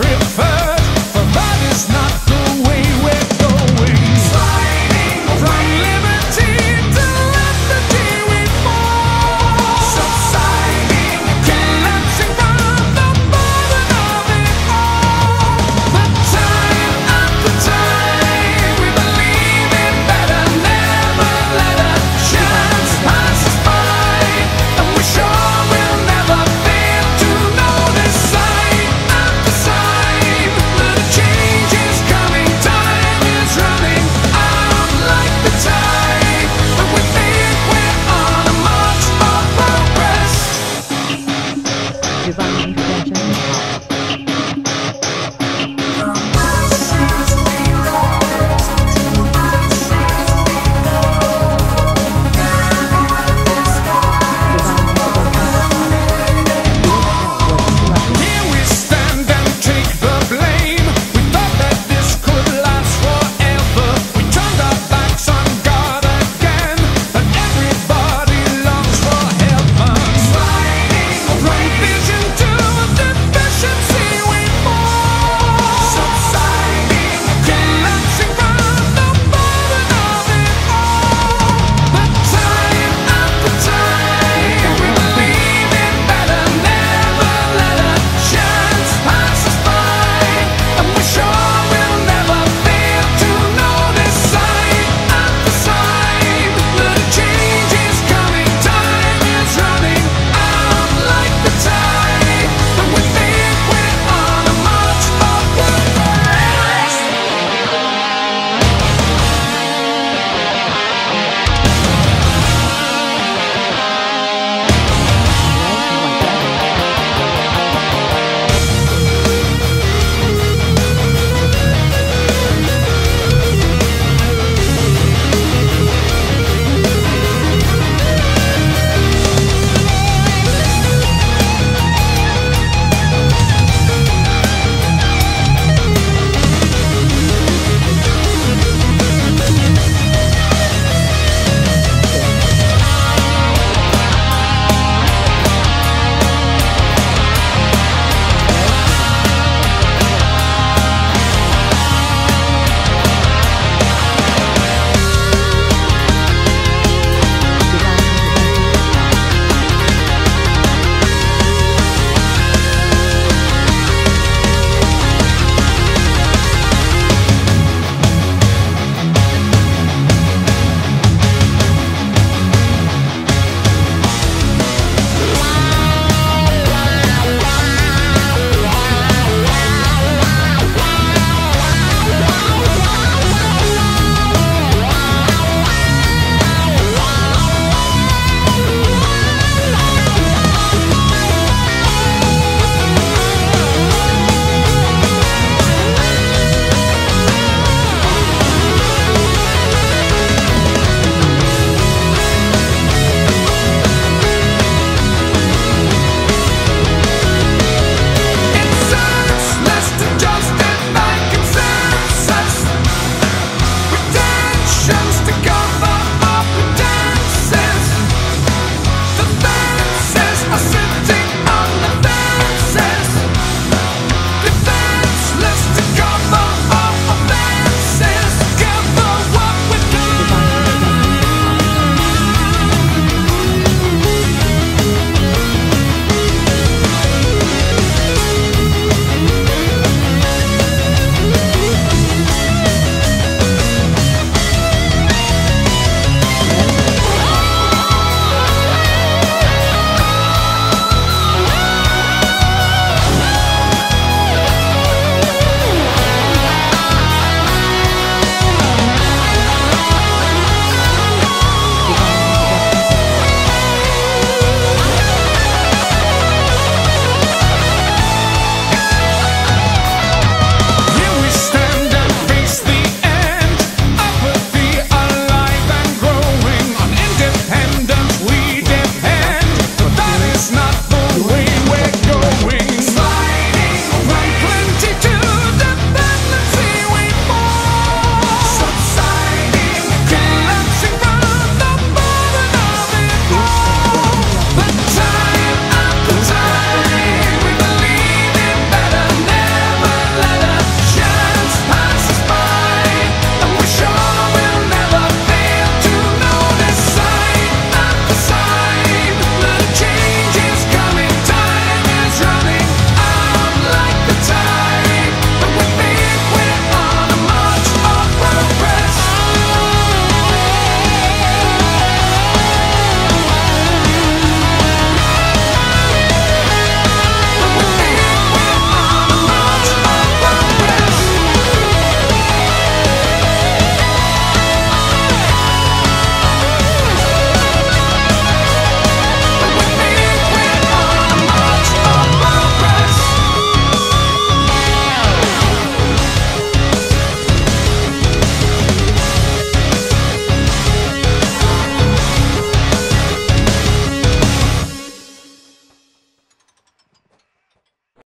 real